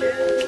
Yeah.